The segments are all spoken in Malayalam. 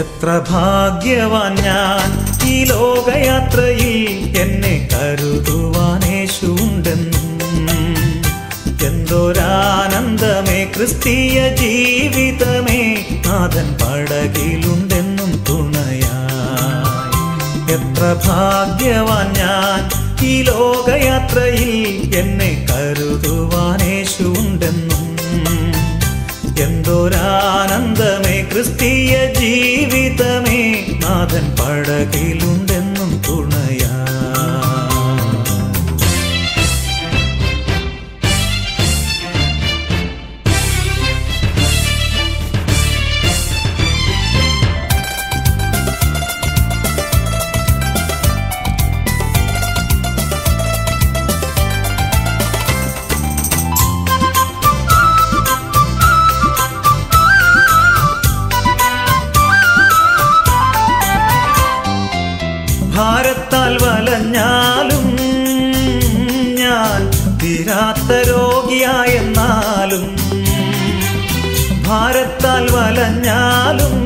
എത്ര ഭാഗ്യവാൻ ഞാൻ ഈ ലോകയാത്രയിൽ എന്നെ കരുതുവാനേശുണ്ടെന്നും എന്തൊരാനന്ദമേ ക്രിസ്തീയ ജീവിതമേ നാഥൻ പടകിലുണ്ടെന്നും തുണയായി. എത്ര ഭാഗ്യവാൻ ഞാൻ ഈ ലോകയാത്രയിൽ എന്നെ എന്തൊരാനന്ദമേ ക്രിസ്തീയ ജീവിതമേ നാഥൻ പടകിലുണ്ടെന്നും വലഞ്ഞാലും ഞാൻ തീരാത്ത രോഗിയായെന്നാലും ഭാരത്താൽ വലഞ്ഞാലും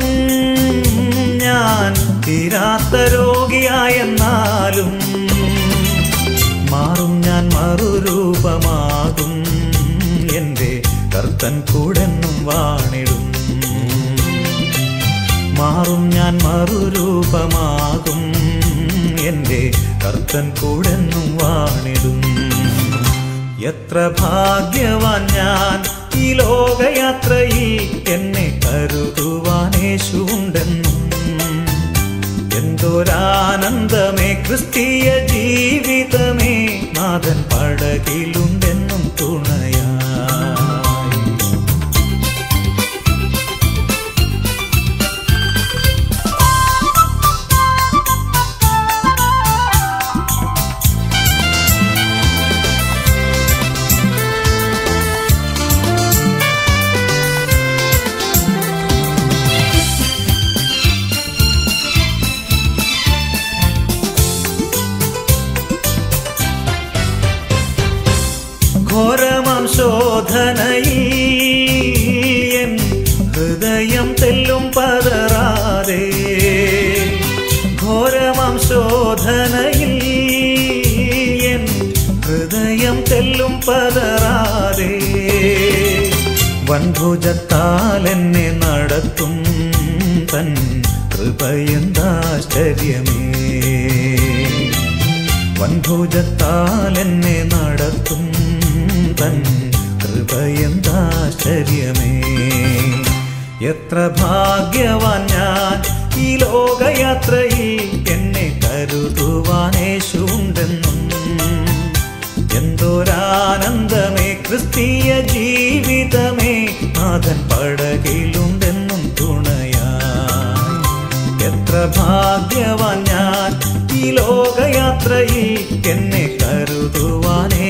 ഞാൻ തീരാത്ത രോഗിയായെന്നാലും മാറും ഞാൻ മറുരൂപമാകും എന്റെ കർത്തൻ കൂടെന്നും വാണിടും. മാറും ഞാൻ മറുരൂപമാകും. എന്റെ കർത്തൻ കൂടെന്നും വാണിടും എത്ര ഭാഗ്യവാൻ ഞാൻ ഈ ലോകയാത്രയിൽ എന്നെ കരുതുവാനേശുണ്ടെന്നും എന്തോരാനന്ദമേ ക്രിസ്തീയ ജീവിതമേ നാഥൻ പടകിലുണ്ടെന്നും ശോധനയിൽ എൻ ഹൃദയം തെല്ലും പതറാതെ. ഘോരമാം ശോധനയിൽ എൻ ഹൃദയം തെല്ലും പതറാതെ. വൻഭുജത്താൽ എന്നെ നടത്തും തൻ കൃപയെന്താശ്ചര്യമേ. വൻഭുജത്താൽ എന്നെ നടത്തും എത്ര ഭാഗ്യവാൻ ഞാൻ ഈ ലോകയാത്രയിൽ എന്നെ കരുതുവാനേശുണ്ടെന്നും എന്തോരാനന്ദമേ ക്രിസ്തീയ ജീവിതമേ നാഥൻ പടകിലുണ്ടെന്നും തുണയാ എത്ര ഭാഗ്യവാൻ ഞാൻ ഈ ലോകയാത്രയിൽ എന്നെ കരുതുവാനേശുണ്ടെന്നും